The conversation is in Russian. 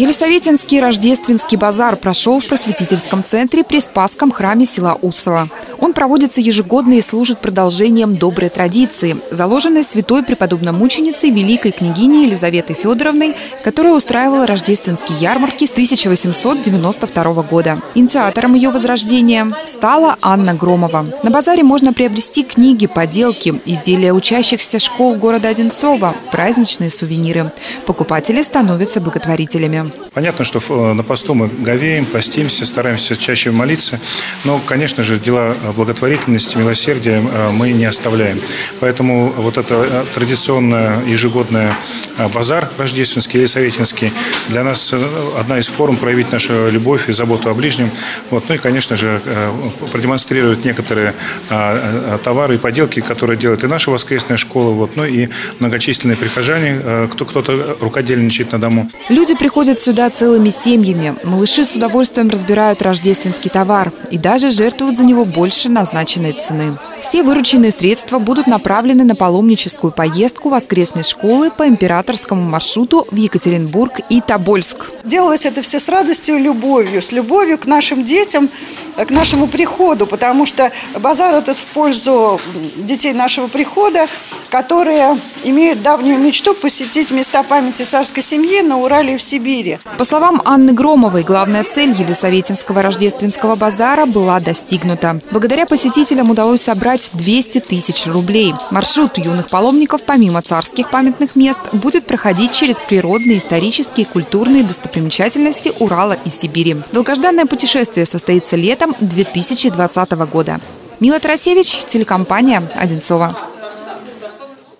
Елисаветинский рождественский базар прошел в просветительском центре при Спасском храме села Усово. Он проводится ежегодно и служит продолжением доброй традиции, заложенной святой преподобно-мученицей великой княгиней Елизаветой Федоровной, которая устраивала рождественские ярмарки с 1892 года. Инициатором ее возрождения стала Анна Громова. На базаре можно приобрести книги, поделки, изделия учащихся школ города Одинцова, праздничные сувениры. Покупатели становятся благотворителями. Понятно, что э, на посту мы говеем, постимся, стараемся чаще молиться, но, конечно же, дела благотворительности, милосердия э, мы не оставляем. Поэтому вот это э, традиционная ежегодная базар рождественский или советинский для нас одна из форм проявить нашу любовь и заботу о ближнем. Вот. Ну и, конечно же, продемонстрировать некоторые товары и поделки, которые делает и наша воскресная школа, вот, ну и многочисленные прихожане, кто кто-то рукодельничает на дому. Люди приходят сюда целыми семьями. Малыши с удовольствием разбирают рождественский товар и даже жертвуют за него больше назначенной цены. Все вырученные средства будут направлены на паломническую поездку воскресной школы по императорскому маршруту в Екатеринбург и Тобольск. Делалось это все с радостью и любовью, с любовью к нашим детям, к нашему приходу, потому что базар этот в пользу детей нашего прихода, которые имеют давнюю мечту посетить места памяти царской семьи на Урале и в Сибири. По словам Анны Громовой, главная цель Елисаветинского рождественского базара была достигнута. Благодаря посетителям удалось собрать 200 тысяч рублей. Маршрут юных паломников, помимо царских памятных мест, будет проходить через природные, исторические, культурные достопримечательности Урала и Сибири. Долгожданное путешествие состоится летом 2020 года. Мила Тарасевич, телекомпания «Одинцова».